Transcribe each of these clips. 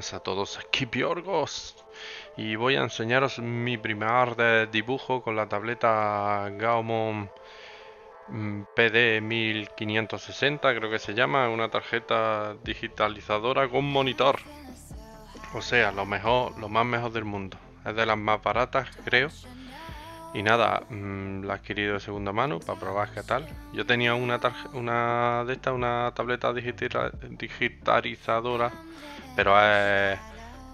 A todos, aquí Piorgos y voy a enseñaros mi primer dibujo con la tableta Gaomon mm, PD 1560 creo que se llama, una tarjeta digitalizadora con monitor. O sea, lo mejor, lo más mejor del mundo. Es de las más baratas creo y nada, mm, la he adquirido de segunda mano para probar qué tal. Yo tenía una, una de estas, una tableta digitalizadora, pero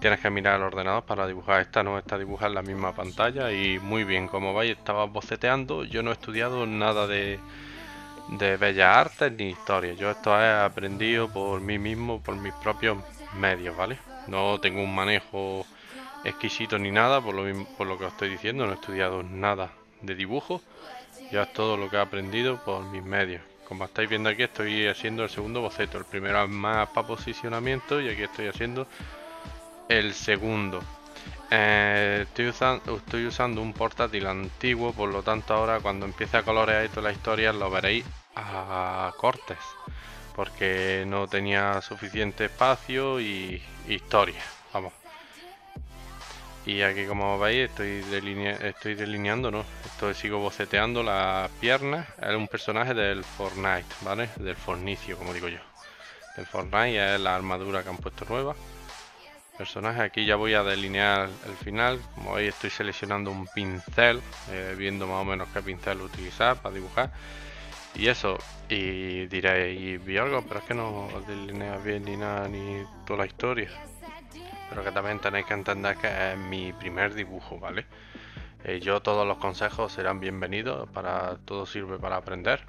tienes que mirar el ordenador para dibujar. Esta no, está dibujar la misma pantalla y muy bien. Como veis, estaba boceteando. Yo no he estudiado nada de, de bellas artes ni historia. Yo esto he aprendido por mí mismo, por mis propios medios, ¿vale? No tengo un manejo exquisito ni nada, por lo, por lo que os estoy diciendo, no he estudiado nada de dibujo, ya es todo lo que he aprendido por mis medios. Como estáis viendo aquí estoy haciendo el segundo boceto, el primero es más para posicionamiento y aquí estoy haciendo el segundo. Eh, estoy, usando, estoy usando un portátil antiguo, por lo tanto ahora cuando empiece a colorear toda la historia lo veréis a cortes, porque no tenía suficiente espacio y historia. Vamos, y aquí como veis estoy, delineando, ¿no? Estoy, sigo boceteando las piernas. Es un personaje del Fortnite, ¿vale? Del Fornicio, como digo yo. Del Fortnite es la armadura que han puesto nueva. Personaje, aquí ya voy a delinear el final. Como veis estoy seleccionando un pincel, eh, viendo más o menos qué pincel utilizar para dibujar. Y eso, y diréis, vi algo, pero es que no delinea bien ni nada, ni toda la historia pero que también tenéis que entender que es mi primer dibujo, ¿vale? Eh, yo todos los consejos serán bienvenidos, para todo sirve para aprender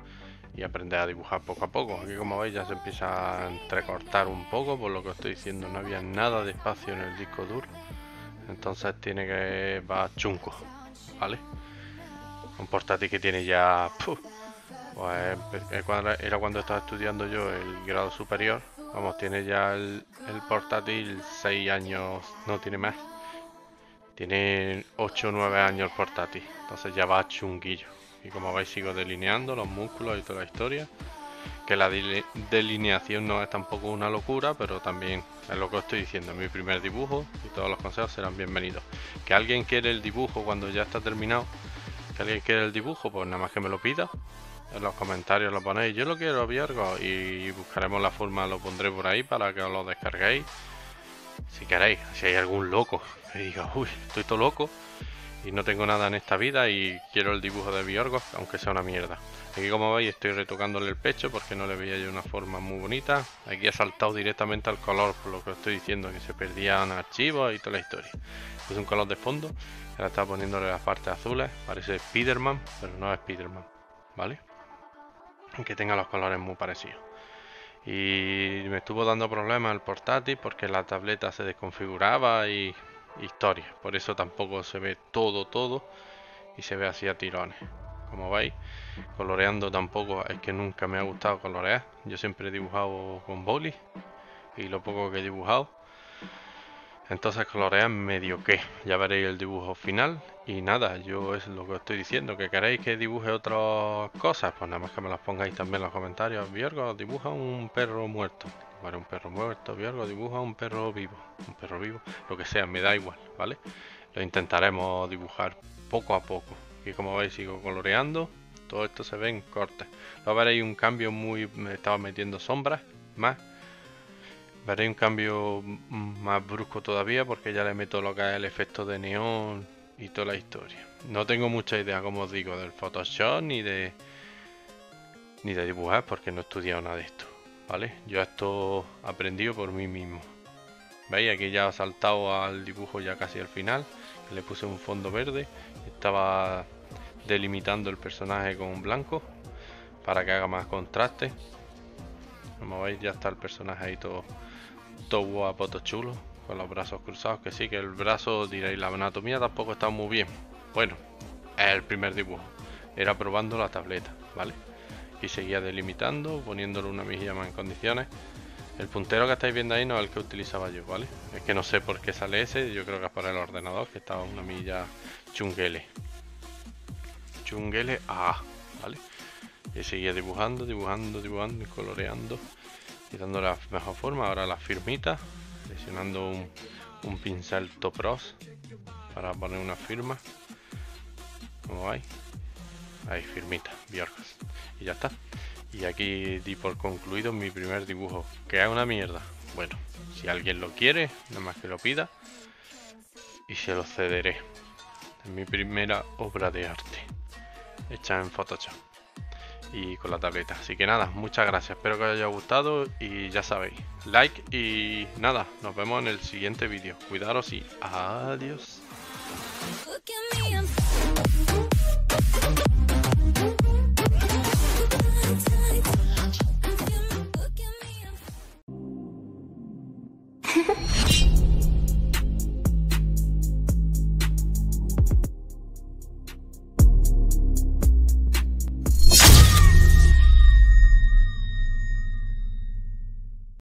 y aprender a dibujar poco a poco. Aquí como veis ya se empieza a entrecortar un poco, por lo que estoy diciendo no había nada de espacio en el disco duro, entonces tiene que va chunco, ¿vale? Un portátil que tiene ya... pues era cuando estaba estudiando yo el grado superior Vamos, tiene ya el, portátil 6 años, no tiene más. Tiene 8 o 9 años el portátil, entonces ya va chunguillo. Y como veis sigo delineando los músculos y toda la historia. Que la delineación no es tampoco una locura, pero también es lo que os estoy diciendo, mi primer dibujo y todos los consejos serán bienvenidos. Que alguien quiere el dibujo cuando ya está terminado, que alguien quiere el dibujo, pues nada más que me lo pida en los comentarios lo ponéis. Yo lo quiero Viergo y buscaremos la forma, lo pondré por ahí para que os lo descarguéis. Si queréis, si hay algún loco que diga, uy, estoy todo loco y no tengo nada en esta vida y quiero el dibujo de Biorgos, aunque sea una mierda. Aquí como veis estoy retocándole el pecho porque no le veía yo una forma muy bonita. Aquí ha saltado directamente al color, por lo que os estoy diciendo, que se perdían archivos y toda la historia. Es un color de fondo, ahora está poniéndole las partes azules, parece Spiderman, pero no es Spiderman, ¿vale? Que tenga los colores muy parecidos. Y me estuvo dando problemas el portátil porque la tableta se desconfiguraba y historia. Por eso tampoco se ve todo, todo y se ve así a tirones. Como veis, coloreando tampoco es que nunca me ha gustado colorear. Yo siempre he dibujado con boli y lo poco que he dibujado entonces colorean medio que. Ya veréis el dibujo final. Y nada, yo es lo que os estoy diciendo. Que queréis que dibuje otras cosas. Pues nada más que me las pongáis también en los comentarios. Viergo, dibuja un perro muerto. Vale, un perro muerto. Viergo, dibuja un perro vivo. Un perro vivo. Lo que sea, me da igual, ¿vale? Lo intentaremos dibujar poco a poco. Y como veis sigo coloreando. Todo esto se ve en cortes. Luego veréis un cambio muy... Me estaba metiendo sombras. Más Veré un cambio más brusco todavía porque ya le meto lo que es el efecto de neón y toda la historia. No tengo mucha idea, como os digo, del Photoshop ni de ni de dibujar porque no he estudiado nada de esto. ¿Vale? Yo esto aprendido por mí mismo. ¿Veis? Aquí ya ha saltado al dibujo ya casi al final. Le puse un fondo verde. Estaba delimitando el personaje con un blanco para que haga más contraste. Como veis ya está el personaje ahí todo todo guapo, todo chulo, con los brazos cruzados, que sí, que el brazo, diréis, la anatomía tampoco está muy bien. Bueno, el primer dibujo, era probando la tableta, ¿vale? Y seguía delimitando, poniéndole una mejilla más en condiciones. El puntero que estáis viendo ahí no es el que utilizaba yo, ¿vale? Es que no sé por qué sale ese, yo creo que es por el ordenador, que estaba una milla chunguele. Chunguele A, ¿vale? Y seguía dibujando, dibujando, dibujando y coloreando y dando la mejor forma. Ahora la firmita, seleccionando un, un pincel Topros para poner una firma. Como veis, ahí firmita, Bjorkas. Y ya está. Y aquí di por concluido mi primer dibujo. Que es una mierda. Bueno, si alguien lo quiere, nada más que lo pida. Y se lo cederé. Es mi primera obra de arte. Hecha en Photoshop. Y con la tableta. Así que nada, muchas gracias. Espero que os haya gustado. Y ya sabéis, like y nada. Nos vemos en el siguiente vídeo. Cuidaros y adiós.